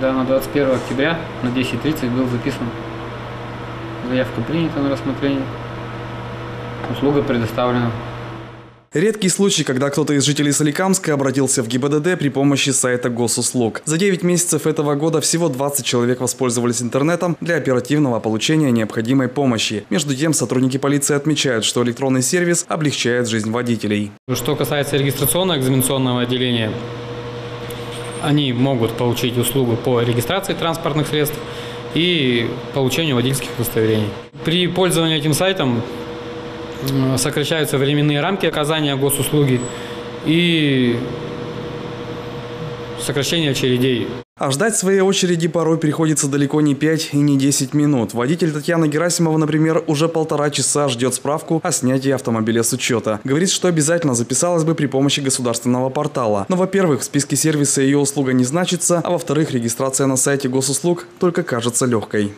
Да, на 21 октября на 10.30 был записан. Заявка принята на рассмотрение. Услуга предоставлена. Редкий случай, когда кто-то из жителей Соликамска обратился в ГИБДД при помощи сайта госуслуг. За 9 месяцев этого года всего 20 человек воспользовались интернетом для оперативного получения необходимой помощи. Между тем, сотрудники полиции отмечают, что электронный сервис облегчает жизнь водителей. Что касается регистрационно-экзаменационного отделения, они могут получить услугу по регистрации транспортных средств и получению водительских удостоверений. При пользовании этим сайтом сокращаются временные рамки оказания госуслуги и сокращение очередей. А ждать своей очереди порой приходится далеко не 5 и не 10 минут. Водитель Татьяна Герасимова, например, уже полтора часа ждет справку о снятии автомобиля с учета. Говорит, что обязательно записалась бы при помощи государственного портала. Но, во-первых, в списке сервиса ее услуга не значится, а во-вторых, регистрация на сайте госуслуг только кажется легкой.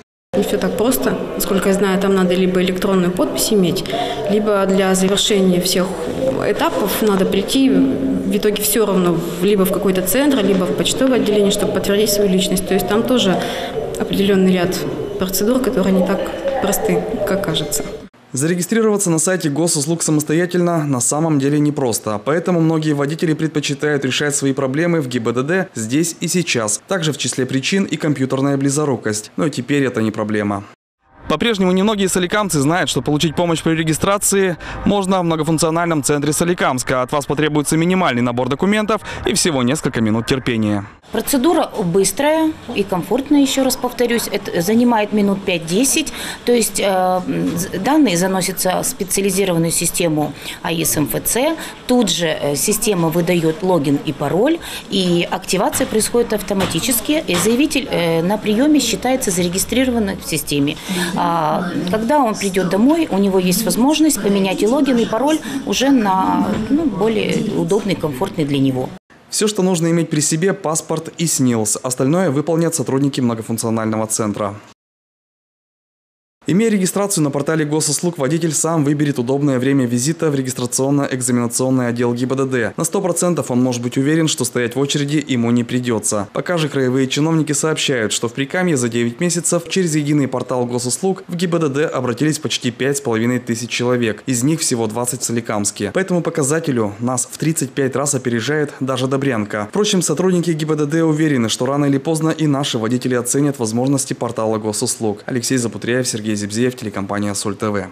Все так просто. Насколько я знаю, там надо либо электронную подпись иметь, либо для завершения всех этапов надо прийти в итоге все равно либо в какой-то центр, либо в почтовое отделение, чтобы подтвердить свою личность. То есть там тоже определенный ряд процедур, которые не так просты, как кажется. Зарегистрироваться на сайте госуслуг самостоятельно на самом деле непросто, поэтому многие водители предпочитают решать свои проблемы в ГИБДД здесь и сейчас. Также в числе причин и компьютерная близорукость, но теперь это не проблема. По-прежнему немногие соликамцы знают, что получить помощь при регистрации можно в многофункциональном центре Соликамска. От вас потребуется минимальный набор документов и всего несколько минут терпения. Процедура быстрая и комфортная, еще раз повторюсь. Это занимает минут 5-10. То есть э, данные заносятся в специализированную систему АИС-МФЦ. Тут же э, система выдает логин и пароль. И активация происходит автоматически. И заявитель э, на приеме считается зарегистрированным в системе. А, когда он придет домой, у него есть возможность поменять и логин, и пароль уже на ну, более удобный, комфортный для него. Все, что нужно иметь при себе – паспорт и СНИЛС. Остальное выполнят сотрудники многофункционального центра. Имея регистрацию на портале госуслуг, водитель сам выберет удобное время визита в регистрационно-экзаменационный отдел ГИБДД. На 100% он может быть уверен, что стоять в очереди ему не придется. Пока же краевые чиновники сообщают, что в Прикамье за 9 месяцев через единый портал госуслуг в ГИБДД обратились почти 5,5 тысяч человек. Из них всего 20 в Соликамске. По этому показателю нас в 35 раз опережает даже Добрянка. Впрочем, сотрудники ГИБДД уверены, что рано или поздно и наши водители оценят возможности портала госуслуг. Алексей Запутряев, Сергей Зибзеев, телекомпания «Соль ТВ».